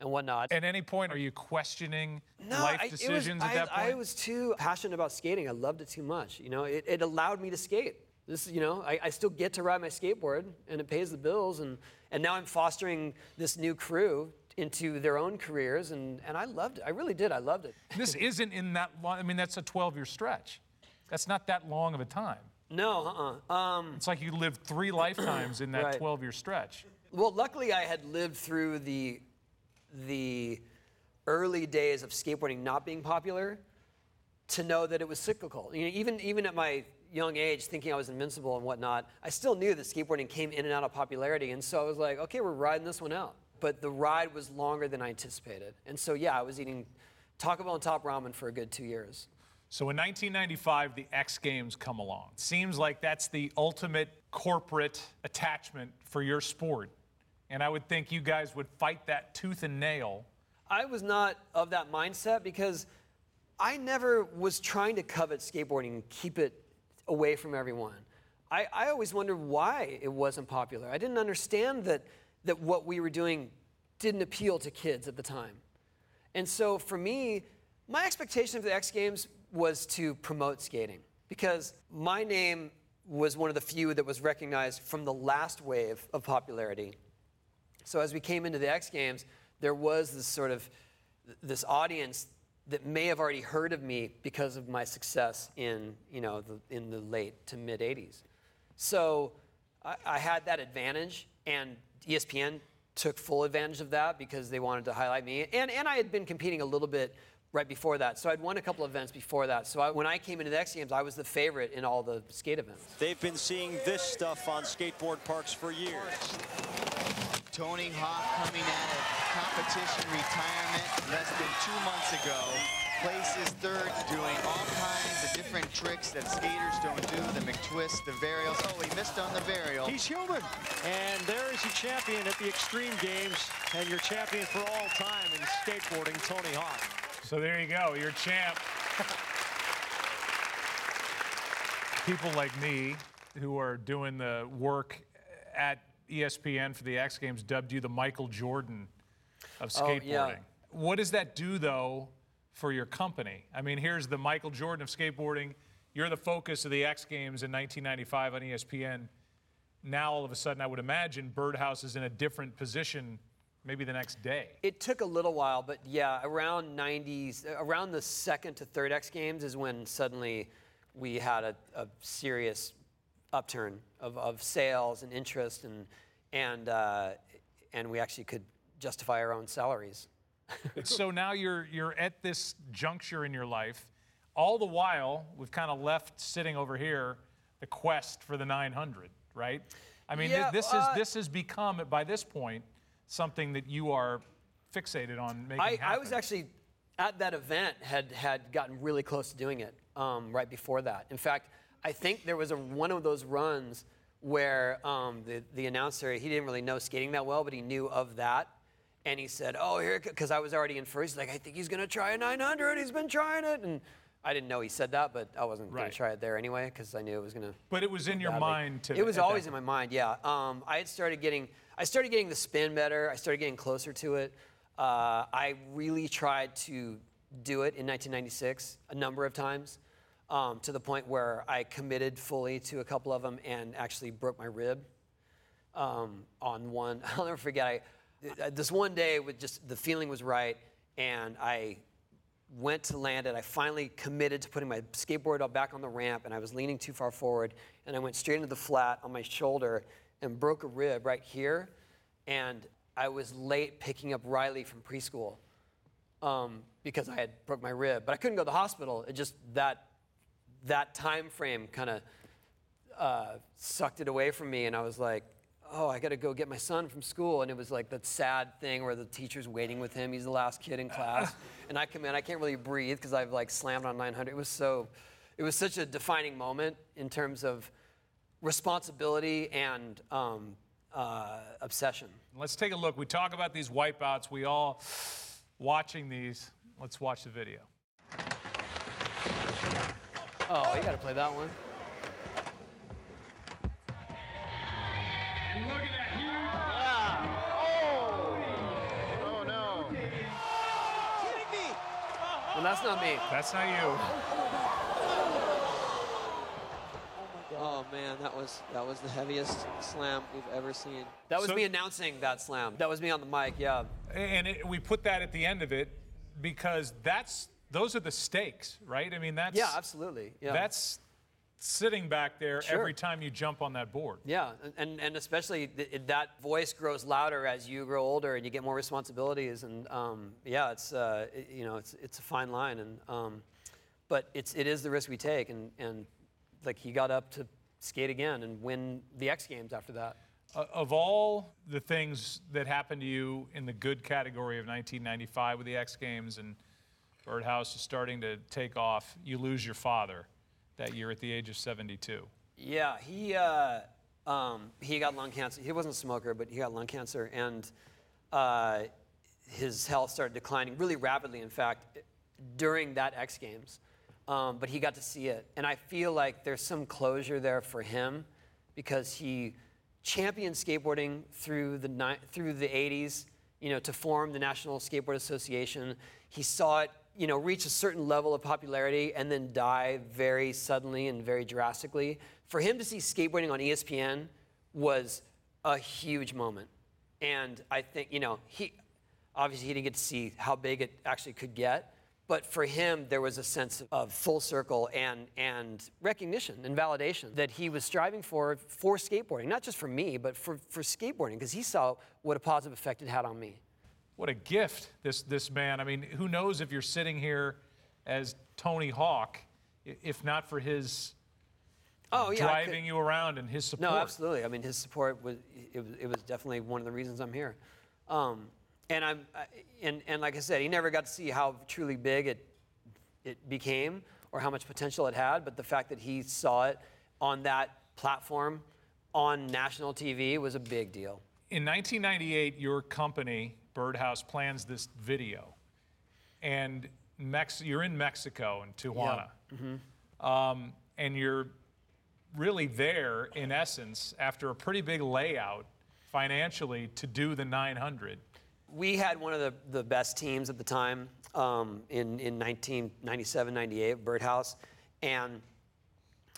and whatnot. At any point, are you questioning no, life decisions was, at that point? I was too passionate about skating. I loved it too much. You know, it, it allowed me to skate. This, you know, I, I, still get to ride my skateboard, and it pays the bills. And and now I'm fostering this new crew into their own careers, and and I loved it. I really did. I loved it. This isn't in that long. I mean, that's a 12-year stretch. That's not that long of a time. No, uh-uh. Um, it's like you lived three lifetimes in that 12-year stretch. Well, luckily, I had lived through the the early days of skateboarding not being popular to know that it was cyclical. You know, even even at my young age, thinking I was invincible and whatnot, I still knew that skateboarding came in and out of popularity, and so I was like, okay, we're riding this one out. But the ride was longer than I anticipated, and so yeah, I was eating Taco Bell and top ramen for a good two years. So in 1995, the X Games come along. Seems like that's the ultimate corporate attachment for your sport. And I would think you guys would fight that tooth and nail. I was not of that mindset because I never was trying to covet skateboarding, and keep it away from everyone. I, I always wondered why it wasn't popular. I didn't understand that, that what we were doing didn't appeal to kids at the time. And so for me, my expectation of the X Games was to promote skating because my name was one of the few that was recognized from the last wave of popularity. So as we came into the X Games, there was this sort of this audience that may have already heard of me because of my success in you know the, in the late to mid 80s. So I, I had that advantage, and ESPN took full advantage of that because they wanted to highlight me. And, and I had been competing a little bit right before that. So I'd won a couple events before that. So I, when I came into the X Games, I was the favorite in all the skate events. They've been seeing this stuff on skateboard parks for years. Tony Hawk coming out of competition retirement less than two months ago. Places third, doing all kinds of different tricks that skaters don't do, the McTwist, the varials. Oh, he missed on the varial. He's human. And there is your champion at the Extreme Games and your champion for all time in skateboarding, Tony Hawk. So there you go, your champ. People like me who are doing the work at ESPN for the X Games dubbed you the Michael Jordan of Oh, skateboarding. yeah. What does that do, though, for your company? I mean, here's the Michael Jordan of skateboarding. You're the focus of the X Games in 1995 on ESPN. Now, all of a sudden, I would imagine Birdhouse is in a different position maybe the next day. It took a little while, but yeah, around 90s, around the second to third X Games is when suddenly we had a, a serious upturn of, of sales and interest, and and uh, and we actually could justify our own salaries. so now you're you're at this juncture in your life. All the while, we've kind of left sitting over here the quest for the 900, right? I mean, Yeah, this uh, is this has become by this point something that you are fixated on making I, happen. I was actually at that event had had gotten really close to doing it um, right before that. In fact, I think there was a one of those runs where um, the the announcer he didn't really know skating that well, but he knew of that. And he said, "Oh, here," because I was already in first. He's like, "I think he's gonna try a 900. He's been trying it." And I didn't know he said that, but I wasn't Right. gonna try it there anyway because I knew it was gonna. But it was in your badly. mind to. It was always in my mind. Yeah. Um, I had started getting. I started getting the spin better. I started getting closer to it. Uh, I really tried to do it in 1996 a number of times, um, to the point where I committed fully to a couple of them and actually broke my rib um, on one. I'll never forget. I, this one day, with just the feeling was right, and I went to land it. I finally committed to putting my skateboard back on the ramp, and I was leaning too far forward, and I went straight into the flat on my shoulder and broke a rib right here. And I was late picking up Riley from preschool um, because I had broke my rib, but I couldn't go to the hospital. It just that that time frame kind of uh, sucked it away from me, and I was like, oh, I got to go get my son from school. And it was like that sad thing where the teacher's waiting with him. He's the last kid in class, and I come in, I can't really breathe because I've like slammed on 900. It was so, it was such a defining moment in terms of responsibility and um, uh, obsession. Let's take a look. We talk about these wipeouts. We all watching these. Let's watch the video. Oh, you got to play that one. Oh, no. Well, that's not me. That's not you. Oh man, that was that was the heaviest slam we've ever seen. That was So- me announcing that slam. That was me on the mic. Yeah. And it, we put that at the end of it because that's those are the stakes, right? I mean, that's Yeah, absolutely. Yeah. That's sitting back there Sure. every time you jump on that board. Yeah, and- and, especially th- that voice grows louder as you grow older and you get more responsibilities. And um, yeah, it's uh, it- you know it's it's a fine line, and um, but it's it is the risk we take. And and like he got up to skate again and win the X Games after that. Uh, of all the things that happened to you in the good category of 1995 with the X Games and Birdhouse is starting to take off, you lose your father that year at the age of 72. Yeah, he uh, um, he got lung cancer. He wasn't a smoker, but he got lung cancer, and uh, his health started declining really rapidly. In fact, during that X Games, um, but he got to see it. And I feel like there's some closure there for him because he championed skateboarding through the, ni- through the 80s, you know, to form the National Skateboard Association. He saw it, you know, reach a certain level of popularity and then die very suddenly and very drastically. For him to see skateboarding on ESPN was a huge moment. And I think, you know, he obviously he didn't get to see how big it actually could get. But for him, there was a sense of full circle and, and recognition and validation that he was striving for for skateboarding, not just for me, but for, for skateboarding, because he saw what a positive effect it had on me. What a gift, this, this man. I mean, who knows if you're sitting here as Tony Hawk, if not for his Oh, yeah. Driving you around and his support. No, absolutely. I mean, his support was it, was it was definitely one of the reasons I'm here. Um, and I'm I- and and like I said, he never got to see how truly big it it became or how much potential it had. But the fact that he saw it on that platform on national TV was a big deal. In 1998, your company, Birdhouse, plans this video. And Mex- you're in Mexico, in Tijuana. Um, and you're really there, in essence, after a pretty big layout financially to do the 900. we had one of the, the best teams at the time um, in, in 1997, 98, Birdhouse. And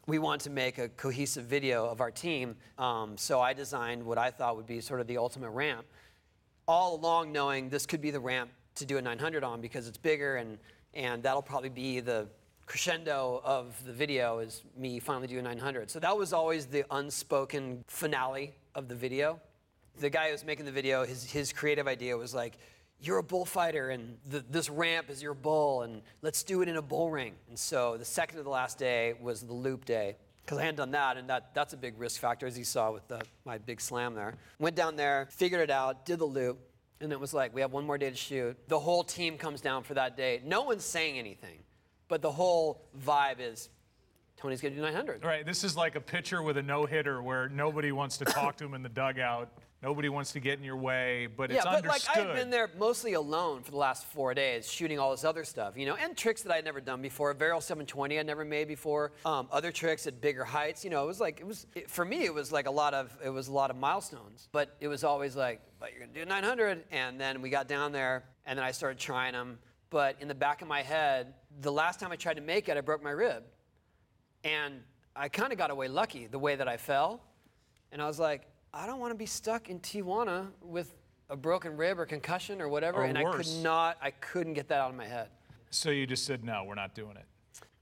we wanted to make a cohesive video of our team. Um, so I designed what I thought would be sort of the ultimate ramp, all along knowing this could be the ramp to do a 900 on because it's bigger and, and that'll probably be the crescendo of the video is me finally doing 900. So that was always the unspoken finale of the video the guy who was making the video, his, his creative idea was like, you're a bullfighter and the, this ramp is your bull and let's do it in a bull ring. And so the second to the last day was the loop day because I hadn't done that and that, that's a big risk factor as you saw with the, my big slam there. Went down there, figured it out, did the loop, and it was like, we have one more day to shoot. The whole team comes down for that day. No one's saying anything, but the whole vibe is, Tony's gonna do 900. Right, this is like a pitcher with a no hitter where nobody wants to talk to him in the dugout. Nobody wants to get in your way, but it's yeah, but understood. like I've been there mostly alone for the last four days, shooting all this other stuff, you know, and tricks that I'd never done before. A Varial 720 I'd never made before. Um, other tricks at bigger heights, you know. It was like it was it, for me. It was like a lot of it was a lot of milestones, but it was always like, but you're gonna do 900, and then we got down there, and then I started trying them. But in the back of my head, the last time I tried to make it, I broke my rib, and I kind of got away lucky the way that I fell, and I was like, I don't want to be stuck in Tijuana with a broken rib or concussion or whatever. Or and I could not, I couldn't get that out of my head. so you just said, no, we're not doing it.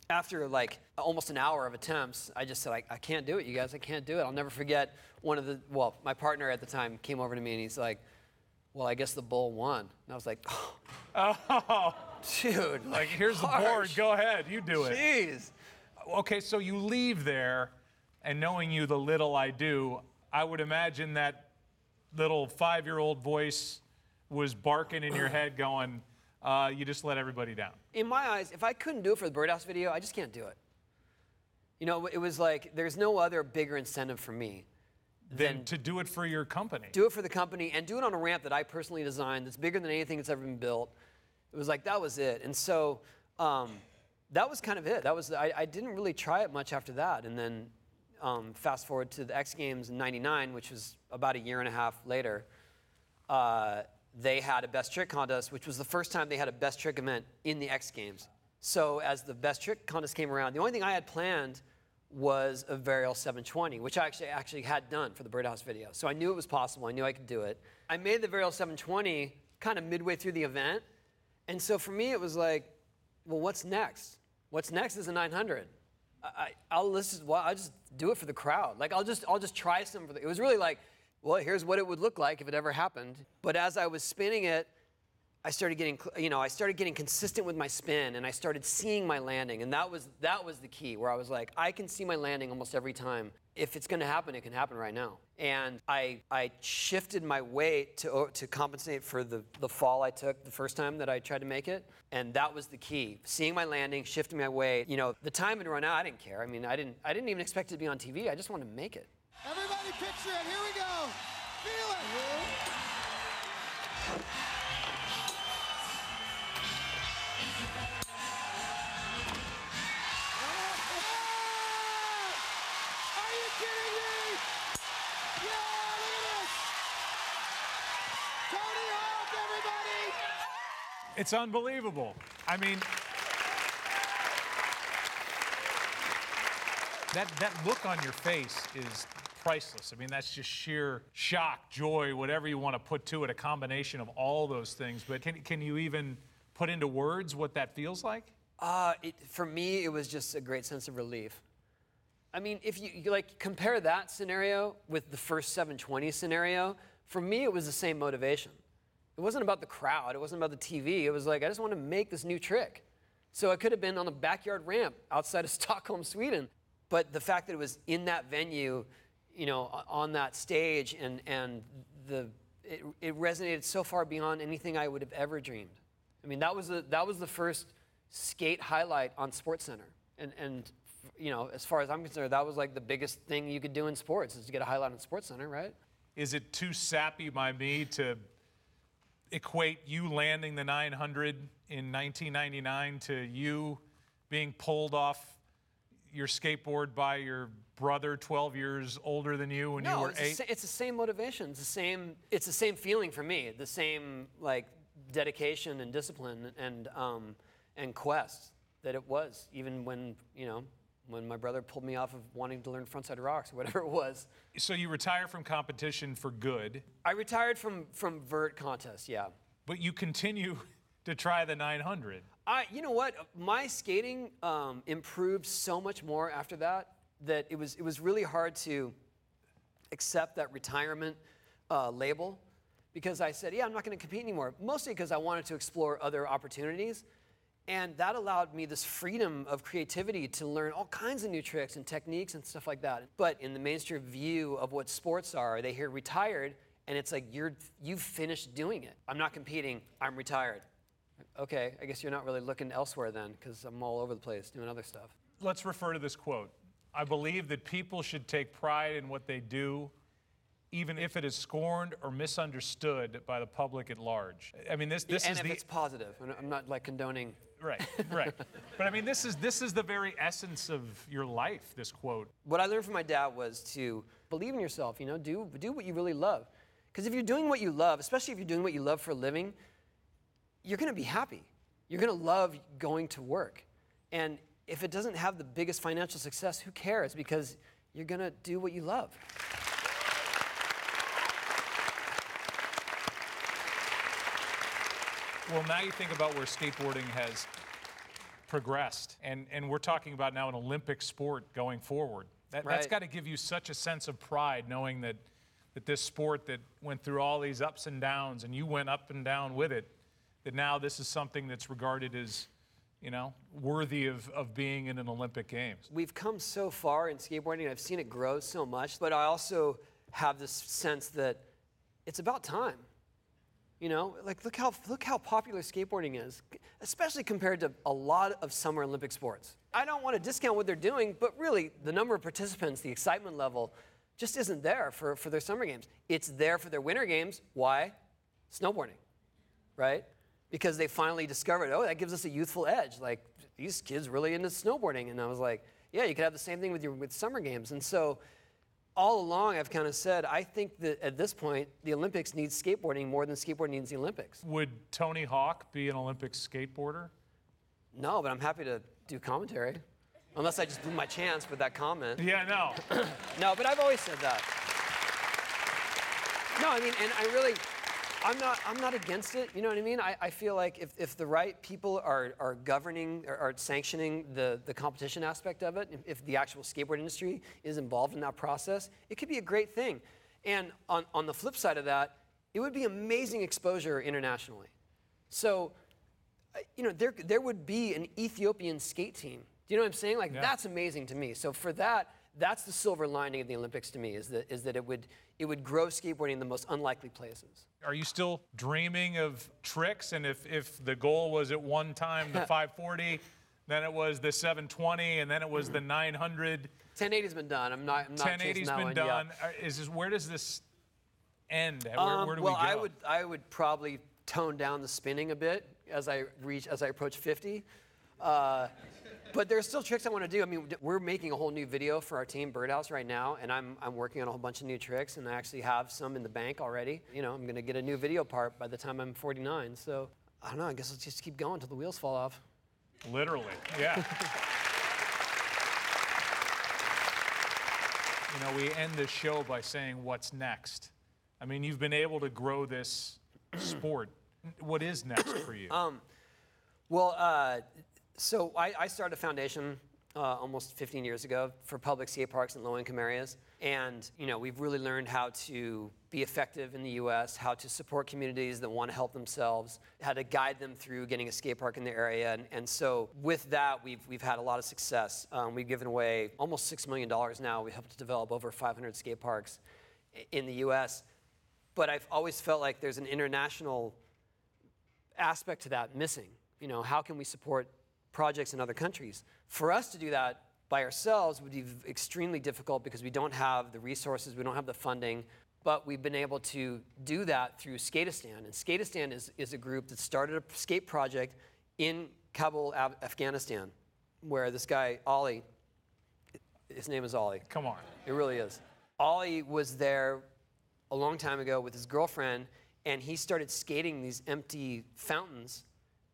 After like almost an hour of attempts, I just said, I, I can't do it, you guys. I can't do it. I'll never forget one of the, well, my partner at the time came over to me and he's like, well, I guess the bull won. And I was like, Oh, oh. dude. like here's the board. Go ahead, you do it. Jeez. Okay, so you leave there, and knowing you the little I do, I would imagine that little five year old voice was barking in your head, going, uh, You just let everybody down. in my eyes, if I couldn't do it for the Birdhouse video, I just can't do it. You know, it was like there's no other bigger incentive for me Then than to do it for your company. do it for the company and do it on a ramp that I personally designed that's bigger than anything that's ever been built. It was like that was it. And so um, that was kind of it. That was I, I didn't really try it much after that. And then um, fast forward to the X Games in '99, which was about a year and a half later. Uh, they had a best trick contest, which was the first time they had a best trick event in the X Games. So as the best trick contest came around, the only thing I had planned was a Varial 720, which I actually actually had done for the Birdhouse video. So I knew it was possible. I knew I could do it. I made the Varial 720 kind of midway through the event, and so for me it was like, well, what's next? What's next is a 900. I, I- I'll listen. Well, I'll just do it for the crowd. Like I'll just I'll just try some for the. It was really like, well, here's what it would look like if it ever happened. But as I was spinning it, I started getting, you know, I started getting consistent with my spin, and I started seeing my landing, and that was that was the key. Where I was like, I can see my landing almost every time. If it's going to happen, it can happen right now. And I I shifted my weight to to compensate for the the fall I took the first time that I tried to make it, and that was the key. Seeing my landing, shifting my weight. You know, the time had run out. I didn't care. I mean, I didn't I didn't even expect it to be on TV. I just wanted to make it. Everybody picture it. Here we go. Feel it. It's unbelievable. I mean, that, that look on your face is priceless. I mean, that's just sheer shock, joy, whatever you want to put to it, a combination of all those things. But can, can you even put into words what that feels like? Uh, it, for me, it was just a great sense of relief. I mean, if you, you like compare that scenario with the first 720 scenario, for me, it was the same motivation. It wasn't about the crowd. It wasn't about the TV. It was like I just want to make this new trick. So it could have been on a backyard ramp outside of Stockholm, Sweden. But the fact that it was in that venue, you know, on that stage, and and the it, it resonated so far beyond anything I would have ever dreamed. I mean, that was the that was the first skate highlight on SportsCenter, and and you know, as far as I'm concerned, that was like the biggest thing you could do in sports is to get a highlight on SportsCenter, right? Is it too sappy by me to equate you landing the 900 in 1999 to you being pulled off your skateboard by your brother 12 years older than you when no, you were it's eight? sa- it's the same motivation. It's the same. It's the same feeling for me. The same like dedication and discipline and um, and quest that it was. Even when you know when my brother pulled me off of wanting to learn frontside rocks or whatever it was. so you retire from competition for good, I retired from from vert contests. Yeah. but you continue to try the 900. I, you know what? My skating um, improved so much more after that that it was it was really hard to accept that retirement uh, label because I said, yeah, I'm not going to compete anymore. Mostly because I wanted to explore other opportunities, and that allowed me this freedom of creativity to learn all kinds of new tricks and techniques and stuff like that. But in the mainstream view of what sports are, they hear retired, and it's like you're you've finished doing it. I'm not competing. I'm retired. Okay, I guess you're not really looking elsewhere then, because I'm all over the place doing other stuff. Let's refer to this quote. I believe that people should take pride in what they do, even if it is scorned or misunderstood by the public at large. I mean, this, this and is if the it's positive, and I'm not like condoning. Right, right. but I mean, this is this is the very essence of your life. This quote. What I learned from my dad was to believe in yourself. You know, do do what you really love. Because if you're doing what you love, especially if you're doing what you love for a living, you're going to be happy. You're going to love going to work. And if it doesn't have the biggest financial success, who cares? Because you're going to do what you love. Well, now you think about where skateboarding has progressed, and, and we're talking about now an Olympic sport going forward. That, That's Right. got to give you such a sense of pride knowing that, that this sport that went through all these ups and downs, and you went up and down with it, that now this is something that's regarded as, you know, worthy of, of being in an Olympic Games. We've come so far in skateboarding, I've seen it grow so much, but I also have this sense that it's about time. You know, like look how look how popular skateboarding is, especially compared to a lot of summer Olympic sports. I don't want to discount what they're doing, but really the number of participants, the excitement level, just isn't there for, for their summer games. It's there for their winter games. Why? Snowboarding, right? Because they finally discovered, oh, that gives us a youthful edge. Like these kids really into snowboarding, and I was like, yeah, you could have the same thing with your with summer games. And so all along I've kind of said I think that at this point the Olympics needs skateboarding more than skateboarding needs the Olympics. Would Tony Hawk be an Olympic skateboarder? No, but I'm happy to do commentary. Unless I just blew my chance with that comment. Yeah, no. No, but I've always said that. No, I mean, and I really, I'm not, I'm not against it. You know what I mean? I, I feel like if, if the right people are, are governing or are sanctioning the, the competition aspect of it, if, if the actual skateboard industry is involved in that process, it could be a great thing. And on, on the flip side of that, it would be amazing exposure internationally. So, uh, you know, there, there would be an Ethiopian skate team. Do you know what I'm saying? Like, Yeah. that's amazing to me. So for that, that's the silver lining of the Olympics to me is that, is that it, would, it would grow skateboarding in the most unlikely places. Are you still dreaming of tricks? And if, if the goal was at one time the 540, then it was the 720, and then it was the 900, 1080's been done. I'm not, I'm not chasing 1080's that been one. done. Are- Is this, where does this end? Where, Um, where do well, we go? I would, I would probably tone down the spinning a bit as I reach, as I approach 50. Uh, but there's still tricks I want to do. I mean, we're making a whole new video for our team Birdhouse right now, and I'm, I'm working on a whole bunch of new tricks, and I actually have some in the bank already. You know, I'm going to get a new video part by the time I'm 49. So I don't know. I guess let's just keep going until the wheels fall off. Literally, yeah. you know, we end this show by saying, What's next? I mean, you've been able to grow this sport. What is next for you? Um, Well, uh, so I, I started a foundation uh, almost 15 years ago for public skate parks in low-income areas, and you know we've really learned how to be effective in the U.S., how to support communities that want to help themselves, how to guide them through getting a skate park in their area, and, and so with that we've we've had a lot of success. Um, we've given away almost six million dollars now. We helped to develop over 500 skate parks in the U.S., but I've always felt like there's an international aspect to that missing. You know, how can we support projects in other countries? For us to do that by ourselves would be extremely difficult because we don't have the resources, we don't have the funding, but we've been able to do that through Skateistan. And Skateistan is, is a group that started a skate project in Kabul, Af- Afghanistan, where this guy, Ollie, his name is Ollie. Come on. It really is. Ollie was there a long time ago with his girlfriend, and he started skating these empty fountains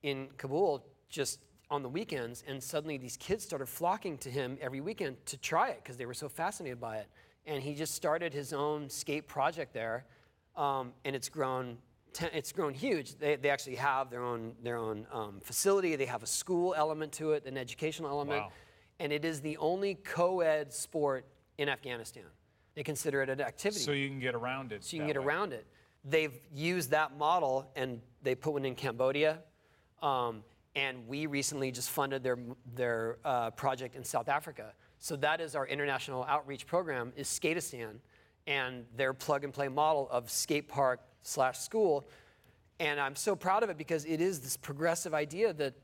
in Kabul just on the weekends. And suddenly, these kids started flocking to him every weekend to try it because they were so fascinated by it. And he just started his own skate project there, um, and it's grown. Ten, it's grown huge. They, they actually have their own their own um, facility. They have a school element to it, an educational element Wow. and it is the only co-ed sport in Afghanistan. They consider it an activity, So you can get around it. so you can get way. around it. They've used that model, and they put one in Cambodia. Um, and we recently just funded their their uh, project in South Africa. So that is our international outreach program is Skateistan, and their plug and play model of skate park slash school. And I'm so proud of it because it is this progressive idea that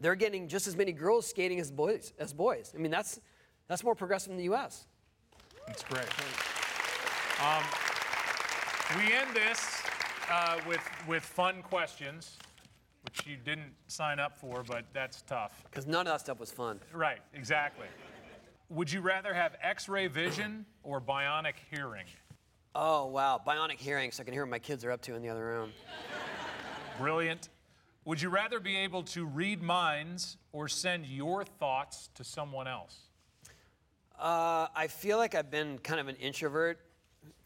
they're getting just as many girls skating as boys as boys. I mean, that's that's more progressive in the U.S. That's great. Um, we end this uh, with with fun questions, which you didn't sign up for, but that's tough. Because none of that stuff was fun. Right, exactly. Would you rather have X-ray vision or bionic hearing? Oh wow, bionic hearing, so I can hear what my kids are up to in the other room. Brilliant. Would you rather be able to read minds or send your thoughts to someone else? Uh, I feel like I've been kind of an introvert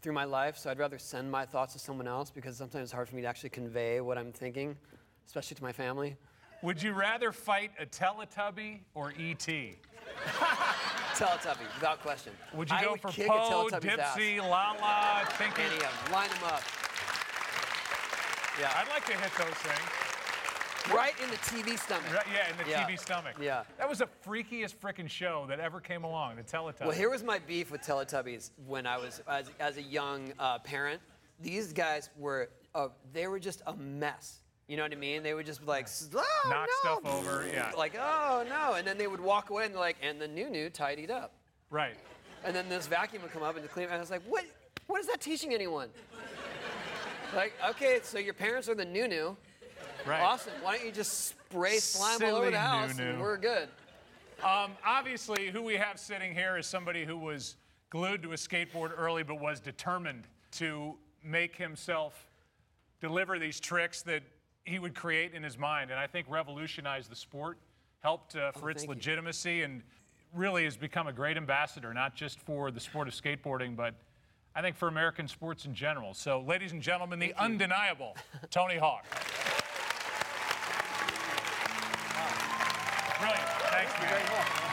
through my life, so I'd rather send my thoughts to someone else because sometimes it's hard for me to actually convey what I'm thinking, especially to my family. Would you rather fight a Teletubby or E.T.? Teletubby, without question. Would you I go would for kick Po. Dipsy, Laa-Laa, Tinker? Any of them. Line them up. Yeah. I'd like to hit those things. right in the TV stomach. Right, yeah, in the Yeah. TV stomach. Yeah. That was the freakiest freaking show that ever came along, the Teletubbies. Well, here was my beef with Teletubbies when I was as, as a young uh, parent. These guys were uh, they were just a mess. You know what I mean? They would just be like, oh, Knock no. stuff over, yeah. Like, oh no, and then they would walk away and they're like, and the Noo-Noo tidied up. Right. And then this vacuum would come up and clean. And I was like, what? What is that teaching anyone? like, okay, so your parents are the Noo-Noo. Right. Awesome. Why don't you just spray slime all over the house and we're good? Um, obviously, who we have sitting here is somebody who was glued to a skateboard early but was determined to make himself deliver these tricks that he would create in his mind. And I think revolutionized the sport, helped uh, for its thank you. legitimacy, and really has become a great ambassador, not just for the sport of skateboarding, but I think for American sports in general. So, ladies and gentlemen, the undeniable Tony Hawk. Brilliant. Thanks, man.